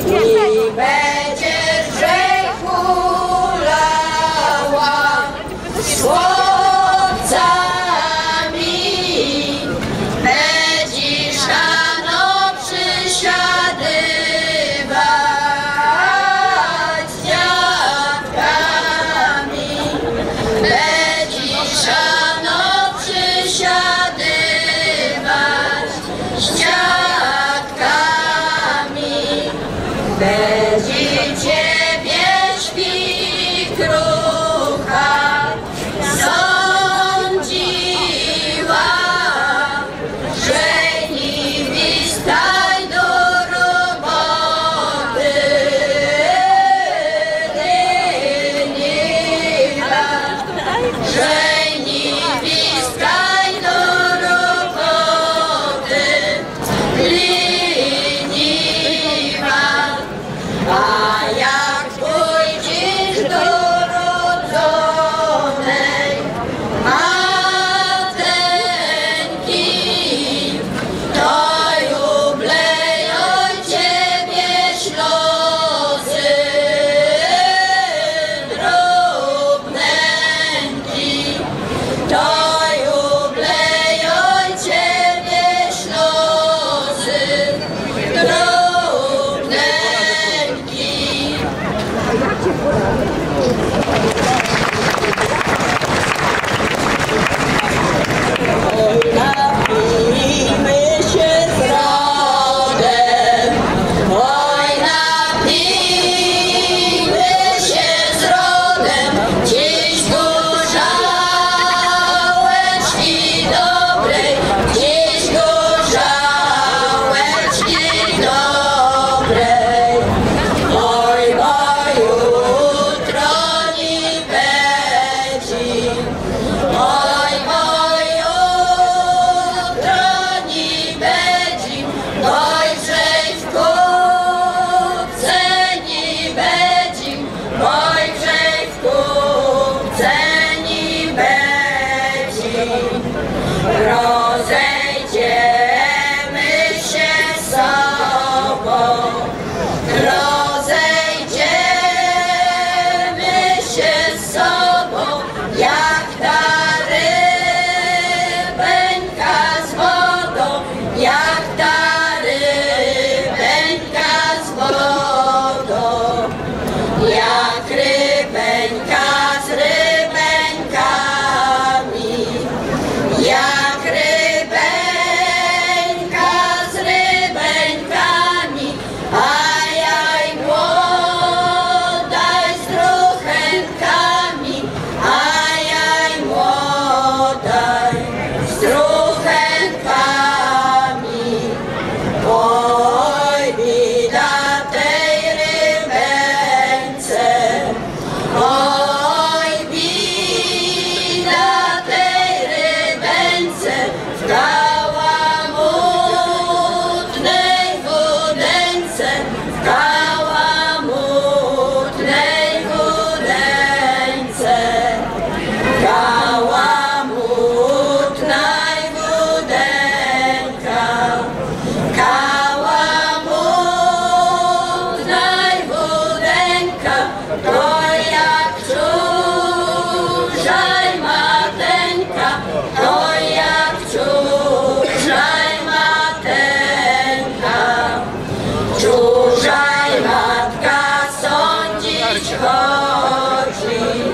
Aqui, Będzie Ciebie świtrucha sądziła, że nigdy staj do roboty. Nie dasz, że nigdy staj do roboty. nie Thank you. country.